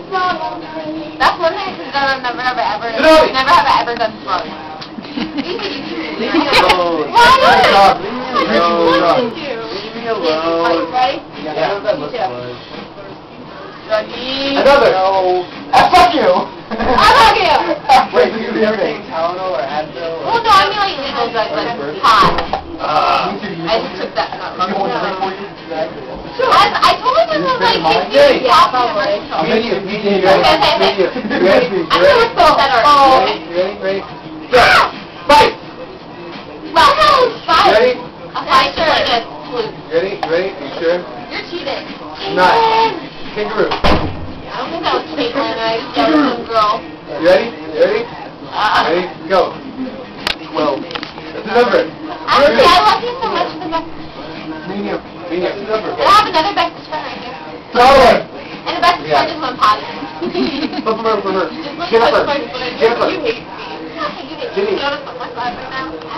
That's one thing because I've never have I ever Zoe! never have I ever done throws. Leave Leave me alone. Why not? Leave me I just alone. to. Leave me Are you alone. ready? Yeah, that looks Yeah. Ready? Another. No. Ah, fuck you. I love you. Wait, do you do everything Tylenol or Advil? Well, no, I mean like legal drugs, like pot. Uh, I just took that. No, You want to drink no. for you? I, I told him this was like Hey. 15 yeah, probably. Video, video, Okay, okay, okay. You ready? I'm ready? gonna spell better. You Oh, ready? okay. Ready? Ready? Go. Fight. Well, no. Ready? A fight for like a flute. Ready? Ready? Are you sure? You're cheating. Not. Caitlin. Kangaroo. I don't think that was Caitlin. I that was some girl. You ready? You ready? Uh, Ready? Go. Twelve. That's the number. Actually, I love you so much. The best. Medium. Medium. That's the number. I have another best friend right here. And the best Yeah. friend is. Flip them over for her. Just look Jennifer. at my friend. Jennifer. You hate me. You hate me. You want to put my right now?